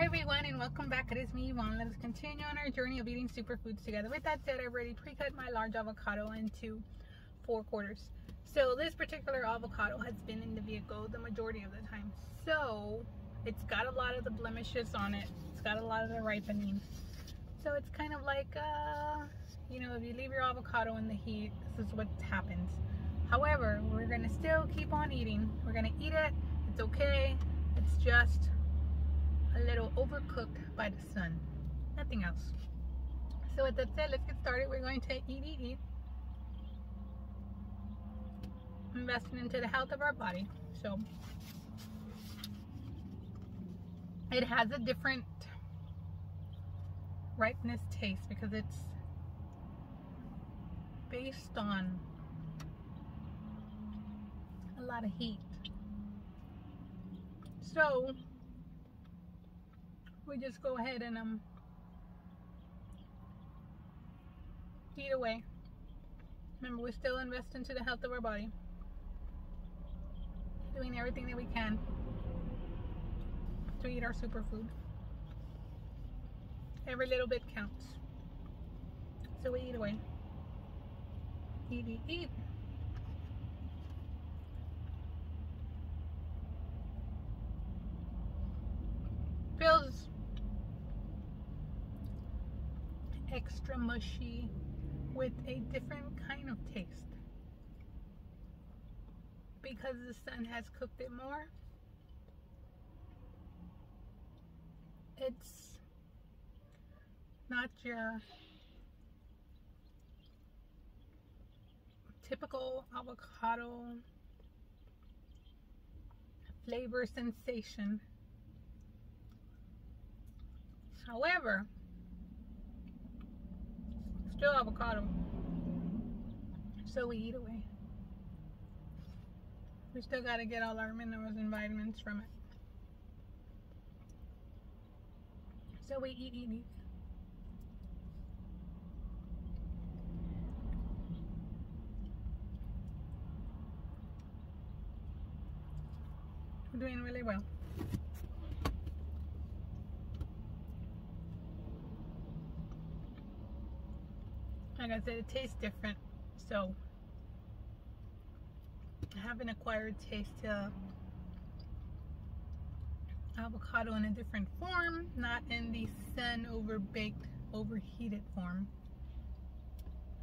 Hi everyone and welcome back. It is me Yvonne. Let us continue on our journey of eating superfoods together. With that said, I've already pre-cut my large avocado into four quarters. So this particular avocado has been in the vehicle the majority of the time. So it's got a lot of the blemishes on it. It's got a lot of the ripening. So it's kind of like, uh, you know, if you leave your avocado in the heat, this is what happens. However, we're gonna still keep on eating. We're gonna eat it. It's okay. It's just overcooked by the sun. Nothing else. So with that said, let's get started. We're going to eat, eat, eat. Investing into the health of our body. So it has a different ripeness taste because it's based on a lot of heat. So we just go ahead and um eat away. Remember, we're still invest into the health of our body. Doing everything that we can to eat our superfood. Every little bit counts. So we eat away. Eat, eat, eat. Extra mushy with a different kind of taste. Because the sun has cooked it more it's not your typical avocado flavor sensation. However Still avocado. So we eat away. We still got to get all our minerals and vitamins from it. So we eat, eat, eat. We're doing really well. Like I said, it tastes different. So I have an acquired taste to avocado in a different form, not in the sun over baked, overheated form.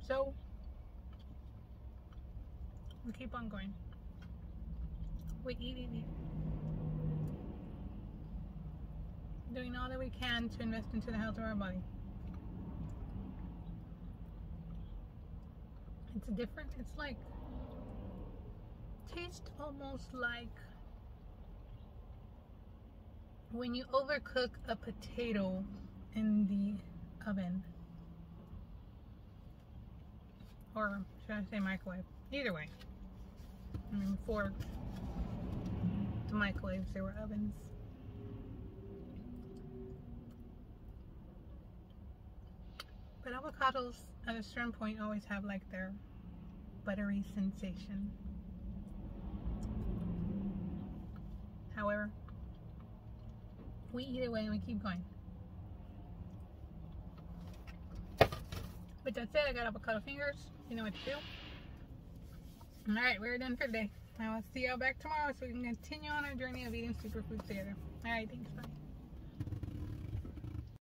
So we keep on going. We eat, eat, eat. Doing all that we can to invest into the health of our body. It's different. It's like tastes almost like when you overcook a potato in the oven. Or should I say microwave? Either way. I mean before the microwaves there were ovens. But avocados at a certain point always have like their buttery sensation. However, we eat away and we keep going. But that's it, I got avocado fingers. You know what to do. Alright, we're done for today. I will see y'all back tomorrow so we can continue on our journey of eating superfoods together. Alright, thanks, bye.